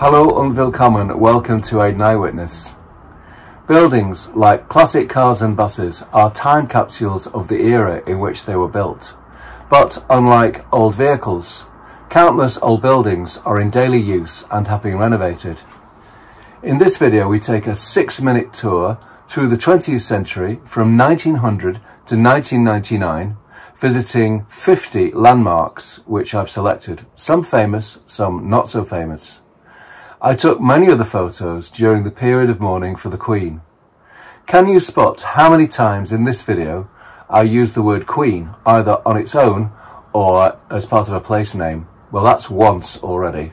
Hello and willkommen, welcome to Aidan Eyewitness. Buildings, like classic cars and buses, are time capsules of the era in which they were built. But unlike old vehicles, countless old buildings are in daily use and have been renovated. In this video we take a six minute tour through the 20th century from 1900 to 1999 visiting 50 landmarks which I've selected, some famous, some not so famous. I took many of the photos during the period of mourning for the Queen. Can you spot how many times in this video I use the word Queen either on its own or as part of a place name? Well, that's once already.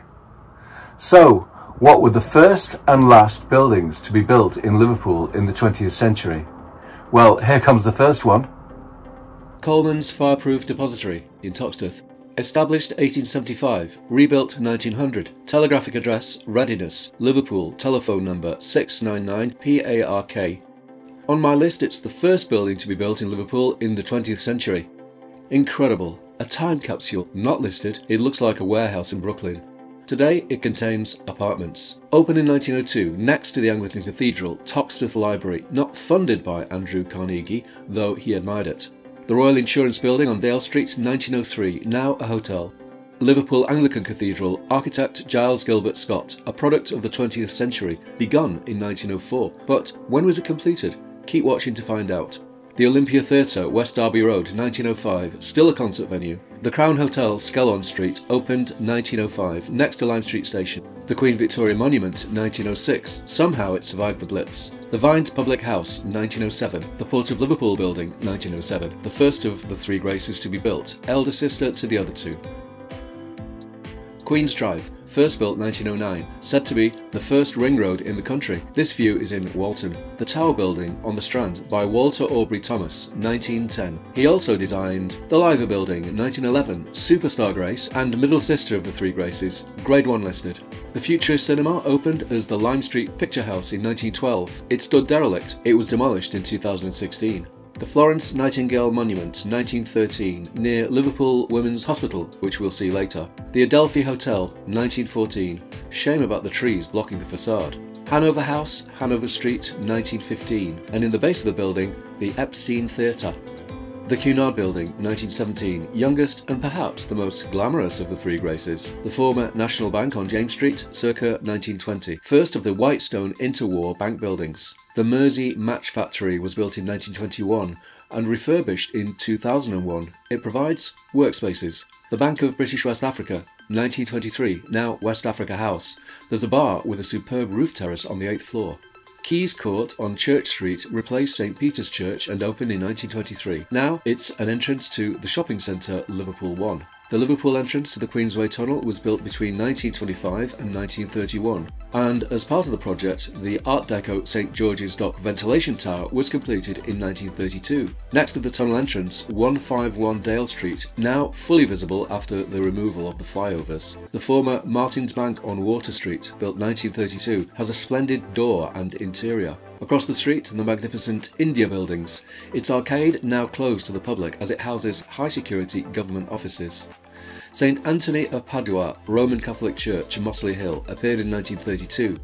So, what were the first and last buildings to be built in Liverpool in the 20th century? Well, here comes the first one. Coleman's Fireproof Depository in Toxteth. Established 1875, rebuilt 1900. Telegraphic address Readiness, Liverpool. Telephone number 699 PARK. On my list, it's the first building to be built in Liverpool in the 20th century. Incredible. A time capsule, not listed, it looks like a warehouse in Brooklyn. Today it contains apartments. Opened in 1902 next to the Anglican Cathedral, Toxteth Library, not funded by Andrew Carnegie, though he admired it. The Royal Insurance Building on Dale Street, 1903, now a hotel. Liverpool Anglican Cathedral, architect Giles Gilbert Scott, a product of the 20th century, begun in 1904. But when was it completed? Keep watching to find out. The Olympia Theatre, West Derby Road, 1905, still a concert venue. The Crown Hotel, Skelhorne Street, opened 1905, next to Lime Street Station. The Queen Victoria Monument, 1906, somehow it survived the Blitz. The Vines Public House, 1907. The Port of Liverpool Building, 1907, the first of the three Graces to be built, elder sister to the other two. Queen's Drive, first built 1909, said to be the first ring road in the country. This view is in Walton. The Tower Building on the Strand by Walter Aubrey Thomas, 1910. He also designed the Liver Building, 1911, Superstar Grace, and middle sister of the three Graces, Grade 1 listed. The Futurist Cinema opened as the Lime Street Picture House in 1912. It stood derelict. It was demolished in 2016. The Florence Nightingale Monument, 1913, near Liverpool Women's Hospital, which we'll see later. The Adelphi Hotel, 1914. Shame about the trees blocking the facade. Hanover House, Hanover Street, 1915. And in the base of the building, the Epstein Theatre. The Cunard Building, 1917, youngest and perhaps the most glamorous of the Three Graces. The former National Bank on James Street, circa 1920, first of the Whitestone interwar bank buildings. The Mersey Match Factory was built in 1921 and refurbished in 2001. It provides workspaces. The Bank of British West Africa, 1923, now West Africa House. There's a bar with a superb roof terrace on the 8th floor. Keys Court on Church Street replaced St Peter's Church and opened in 1923. Now it's an entrance to the shopping centre Liverpool 1. The Liverpool entrance to the Queensway Tunnel was built between 1925 and 1931, and as part of the project, the Art Deco St George's Dock ventilation tower was completed in 1932. Next to the tunnel entrance, 151 Dale Street, now fully visible after the removal of the flyovers. The former Martin's Bank on Water Street, built 1932, has a splendid door and interior. Across the street, the magnificent India buildings. Its arcade now closed to the public as it houses high security government offices. St Anthony of Padua Roman Catholic Church, in Mossley Hill, appeared in 1932,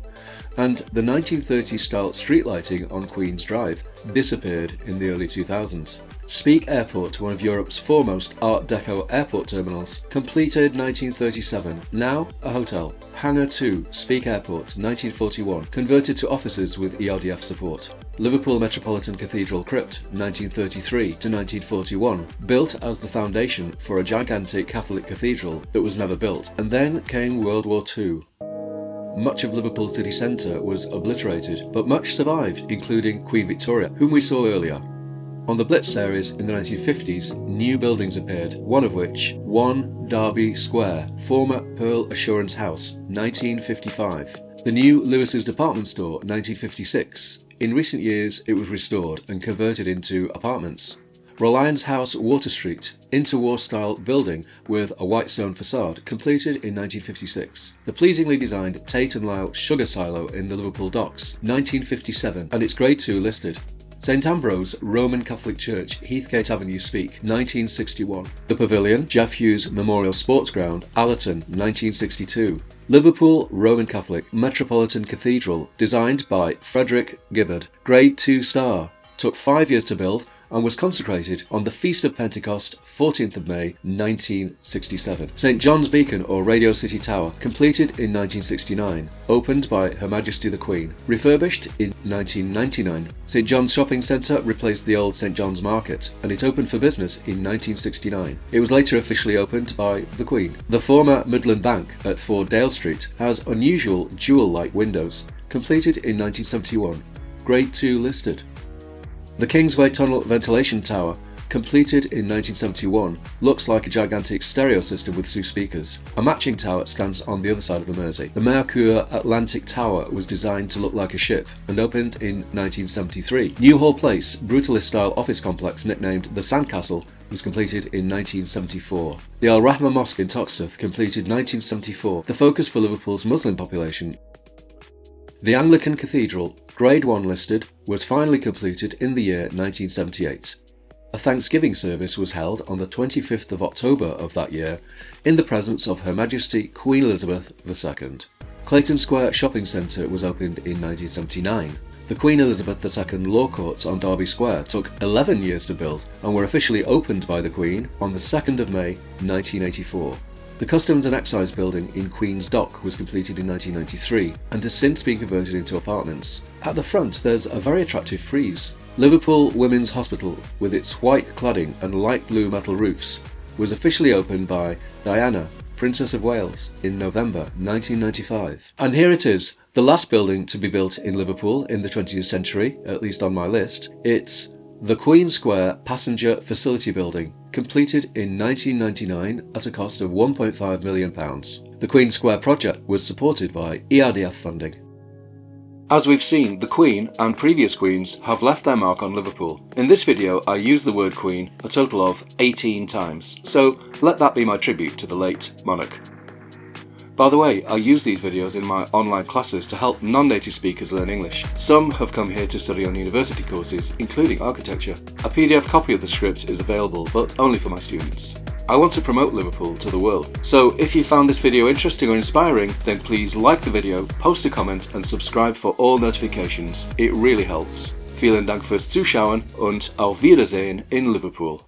and the 1930s style street lighting on Queen's Drive disappeared in the early 2000s. Speke Airport, one of Europe's foremost Art Deco airport terminals, completed 1937, now a hotel. Hangar 2, Speke Airport, 1941, converted to offices with ERDF support. Liverpool Metropolitan Cathedral Crypt, 1933 to 1941, built as the foundation for a gigantic Catholic cathedral that was never built, and then came World War II. Much of Liverpool city centre was obliterated, but much survived, including Queen Victoria, whom we saw earlier. On the Blitz series in the 1950s, new buildings appeared, one of which, 1 Derby Square, former Pearl Assurance House, 1955. The new Lewis's Department Store, 1956. In recent years, it was restored and converted into apartments. Reliance House Water Street, interwar style building with a white stone facade, completed in 1956. The pleasingly designed Tate and Lyle sugar silo in the Liverpool docks, 1957, and its Grade 2 listed. St Ambrose Roman Catholic Church, Heathgate Avenue, Speke, 1961. The Pavilion, Jeff Hughes Memorial Sports Ground, Allerton, 1962. Liverpool Roman Catholic Metropolitan Cathedral, designed by Frederick Gibberd, Grade 2 star, took five years to build and was consecrated on the Feast of Pentecost, 14th of May 1967. St John's Beacon or Radio City Tower, completed in 1969, opened by Her Majesty the Queen, refurbished in 1999. St John's Shopping Centre replaced the old St John's Market and it opened for business in 1969. It was later officially opened by the Queen. The former Midland Bank at 4 Dale Street has unusual jewel-like windows, completed in 1971, Grade 2 listed. The Kingsway Tunnel Ventilation Tower, completed in 1971, looks like a gigantic stereo system with two speakers. A matching tower stands on the other side of the Mersey. The Mercure Atlantic Tower was designed to look like a ship and opened in 1973. Newhall Place, brutalist style office complex nicknamed the Sandcastle, was completed in 1974. The Al Rahma Mosque in Toxteth, completed 1974, the focus for Liverpool's Muslim population. The Anglican Cathedral, Grade 1 listed, was finally completed in the year 1978. A Thanksgiving service was held on the 25th of October of that year in the presence of Her Majesty Queen Elizabeth II. Clayton Square Shopping Centre was opened in 1979. The Queen Elizabeth II Law Courts on Derby Square took 11 years to build and were officially opened by the Queen on the 2nd of May 1984. The Customs and Excise building in Queen's Dock was completed in 1993 and has since been converted into apartments. At the front there's a very attractive frieze. Liverpool Women's Hospital, with its white cladding and light blue metal roofs, was officially opened by Diana, Princess of Wales, in November 1995. And here it is, the last building to be built in Liverpool in the 20th century, at least on my list. It's the Queen Square Passenger Facility Building, completed in 1999 at a cost of £1.5 million. The Queen Square project was supported by ERDF funding. As we've seen, the Queen and previous Queens have left their mark on Liverpool. In this video I use the word Queen a total of 18 times, so let that be my tribute to the late monarch. By the way, I use these videos in my online classes to help non-native speakers learn English. Some have come here to study on university courses, including architecture. A PDF copy of the script is available, but only for my students. I want to promote Liverpool to the world. So if you found this video interesting or inspiring, then please like the video, post a comment and subscribe for all notifications. It really helps. Vielen Dank fürs Zuschauen und auf Wiedersehen in Liverpool.